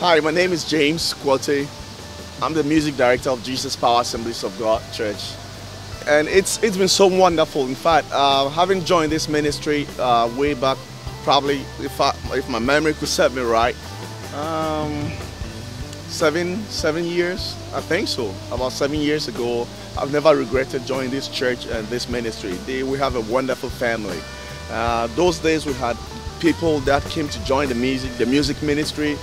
Hi, my name is James Quote. I'm the music director of Jesus Power Assemblies of God Church. And it's it's been so wonderful. In fact, uh, having joined this ministry uh, way back, probably if I, if my memory could serve me right, um, seven seven years, I think so. About seven years ago, I've never regretted joining this church and this ministry. They, we have a wonderful family. Uh, those days we had people that came to join the music the music ministry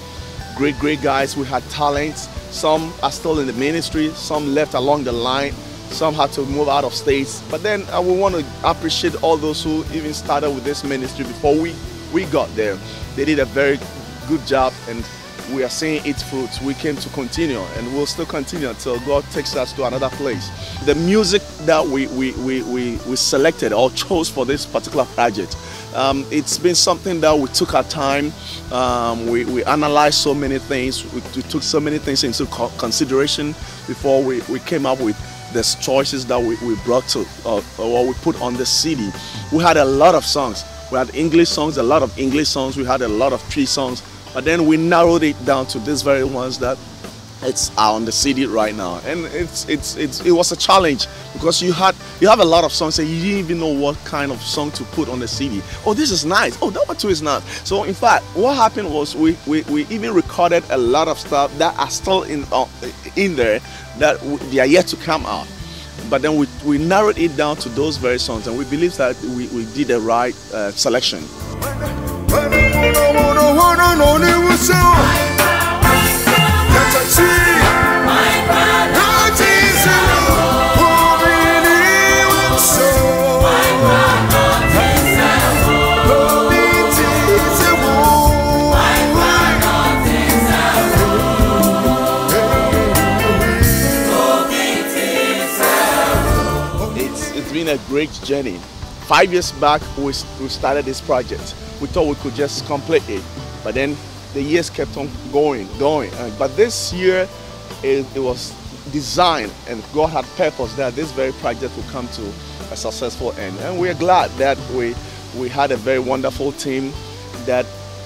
great, great guys. We had talents. Some are still in the ministry. Some left along the line. Some had to move out of states. But then I would want to appreciate all those who even started with this ministry before we, we got there. They did a very good job and we are seeing its fruits. We came to continue and we'll still continue until God takes us to another place. The music that we, we, we, we, we selected or chose for this particular project um, it's been something that we took our time. Um, we, we analyzed so many things. We, we took so many things into consideration before we, we came up with the choices that we, we brought to uh, or we put on the CD. We had a lot of songs. We had English songs, a lot of English songs. We had a lot of Twi songs. But then we narrowed it down to these very ones that it's on the CD right now, and it's it's it's it was a challenge because you had you have a lot of songs and you didn't even know what kind of song to put on the CD. Oh, this is nice. Oh, that one too is nice. So in fact, what happened was we we, we even recorded a lot of stuff that are still in uh, in there that they are yet to come out. But then we, we narrowed it down to those very songs, and we believe that we, we did the right uh, selection. Been a great journey. Five years back, we, we started this project. We thought we could just complete it, but then the years kept on going, going. But this year, it, it was designed and God had purpose that this very project will come to a successful end. And we're glad that we, we had a very wonderful team that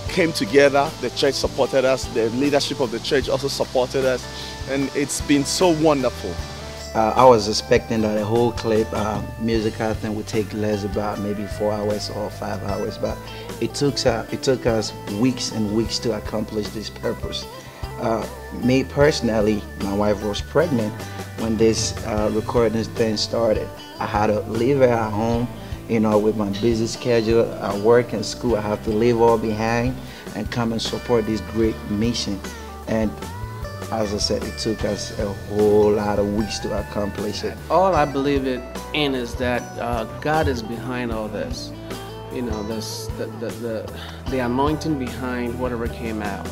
came together. The church supported us. The leadership of the church also supported us. And it's been so wonderful. Uh, I was expecting that the whole clip, uh, musical thing would take less about maybe four hours or five hours, but it took, uh, it took us weeks and weeks to accomplish this purpose. Uh, me personally, my wife was pregnant when this uh, recording thing started. I had to leave her at home, you know, with my busy schedule, at work and school. I have to leave all behind and come and support this great mission. And as I said, it took us a whole lot of weeks to accomplish it. All I believe in is that uh, God is behind all this. You know, this the, the, the, the anointing behind whatever came out.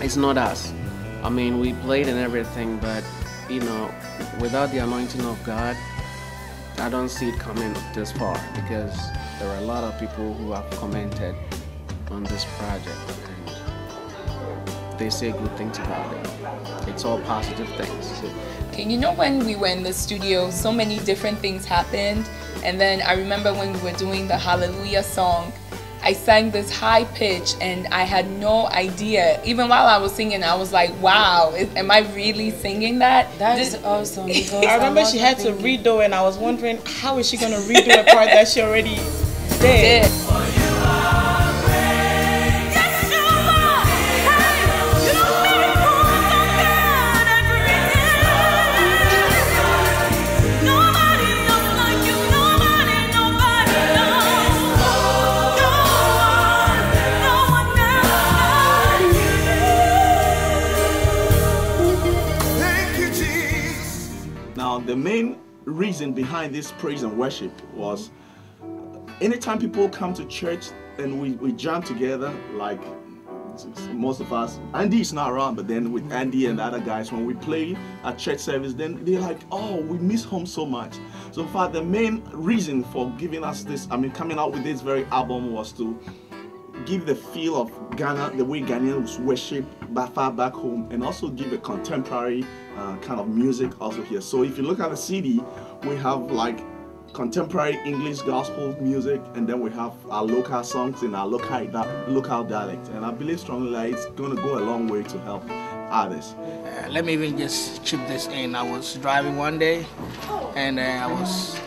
It's not us. I mean, we played and everything, but you know, without the anointing of God, I don't see it coming this far because there are a lot of people who have commented on this project they say good things about it. It's all positive things. Okay, you know when we were in the studio, so many different things happened. And then I remember when we were doing the Hallelujah song, I sang this high pitch and I had no idea. Even while I was singing, I was like, wow, is, am I really singing that? That is awesome. I remember she had to redo it and I was wondering how is she going to redo a part that she already did. did. The main reason behind this praise and worship was anytime people come to church and we, we jam together, like most of us, Andy is not around, but then with Andy and the other guys, when we play at church service, then they're like, oh, we miss home so much. So, fact, the main reason for giving us this, I mean, coming out with this very album was to give the feel of Ghana, the way Ghanaians worship back far back home, and also give a contemporary uh, kind of music also here. So if you look at the CD, we have like contemporary English gospel music, and then we have our local songs in our local local dialect. And I believe strongly that it's going to go a long way to help others. Uh, let me even just chip this in. I was driving one day, and uh, I was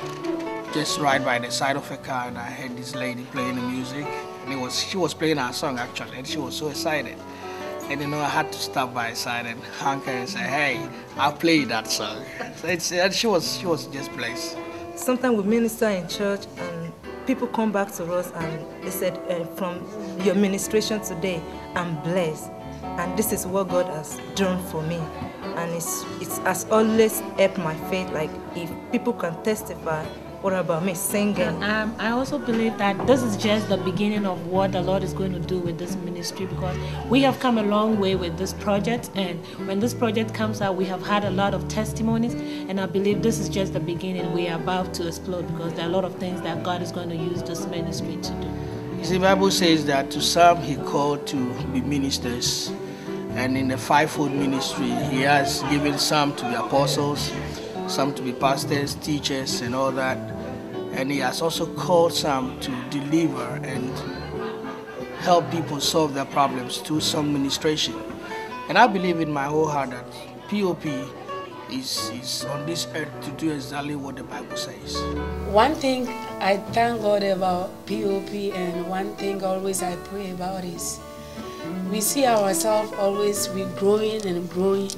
just right by the side of a car, and I heard this lady playing the music, and it was she was playing our song actually, and she was so excited. And you know, I had to stop by her side and honk her and say, "Hey, I'll play that song." So it's, and she was she was just blessed sometimes we minister in church and people come back to us and they said, uh, from your ministration today, I'm blessed. And this is what God has done for me. And it's, it has always helped my faith. Like if people can testify, what about me singing? Um, I also believe that this is just the beginning of what the Lord is going to do with this ministry because we have come a long way with this project. And when this project comes out, we have had a lot of testimonies. And I believe this is just the beginning. We are about to explode because there are a lot of things that God is going to use this ministry to do. You see, the Bible says that to some He called to be ministers. And in the fivefold ministry, He has given some to be apostles some to be pastors, teachers, and all that. And he has also called some to deliver and help people solve their problems through some ministration. And I believe in my whole heart that POP is, is on this earth to do exactly what the Bible says. One thing I thank God about POP, and one thing always I pray about is we see ourselves always we growing and growing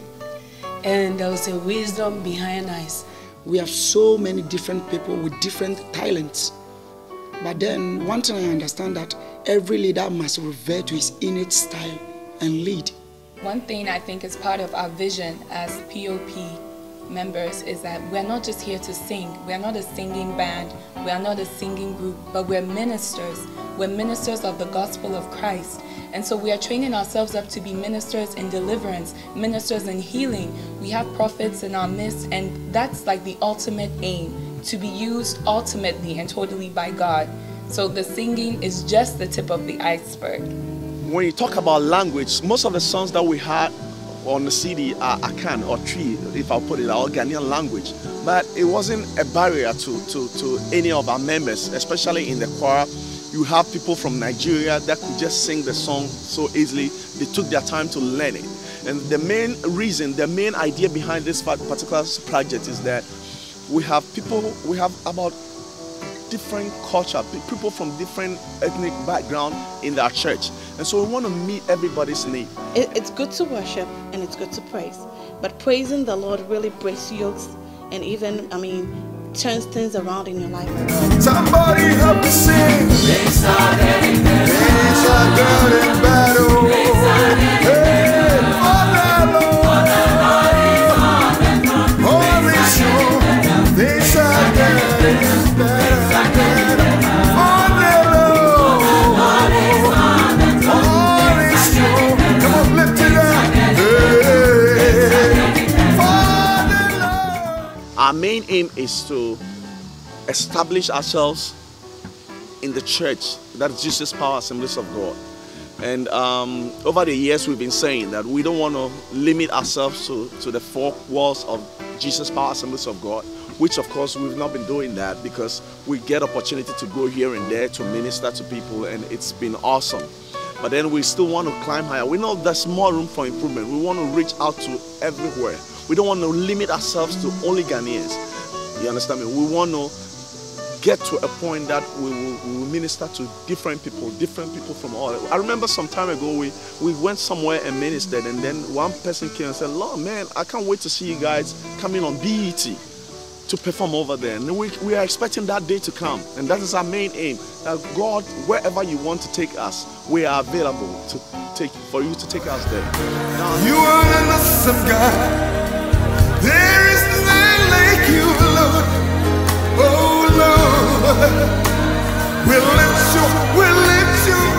and there was a wisdom behind us. We have so many different people with different talents. But then one thing I understand that every leader must revert to his innate style and lead. One thing I think is part of our vision as POP members is that we're not just here to sing. We're not a singing band. We are not a singing group, but we're ministers. We're ministers of the gospel of Christ. And so we are training ourselves up to be ministers in deliverance, ministers in healing. We have prophets in our midst, and that's like the ultimate aim to be used ultimately and totally by God. So the singing is just the tip of the iceberg. When you talk about language, most of the songs that we had on the CD are Akan or Twi, if I put it, our Ghanaian language. But it wasn't a barrier to, to, to any of our members, especially in the choir you have people from Nigeria that could just sing the song so easily. They took their time to learn it. And the main reason, the main idea behind this particular project is that we have people, we have about different culture, people from different ethnic background in our church. And so we want to meet everybody's need. It's good to worship and it's good to praise. But praising the Lord really breaks yokes and even, I mean, turns things around in your life. Somebody help me sing. Things are getting better. Things are getting better. Our main aim is to establish ourselves in the church, that's Jesus Power Assemblies of God. And um, over the years, we've been saying that we don't want to limit ourselves to, to the four walls of Jesus Power Assemblies of God, which of course we've not been doing that because we get opportunity to go here and there to minister to people, and it's been awesome. But then we still want to climb higher. We know there's more room for improvement. We want to reach out to everywhere. We don't want to limit ourselves to only Ghanaians. You understand me? We want to get to a point that we will, we will, minister to different people, different people from all. I remember some time ago we, we went somewhere and ministered, and then one person came and said, Lord, man, I can't wait to see you guys coming on BET to perform over there. And we, we are expecting that day to come, and that is our main aim. That God, wherever you want to take us, we are available to take for you to take us there. Now, you are an awesome God. There is none like you, Lord. Oh, Lord. We lift you,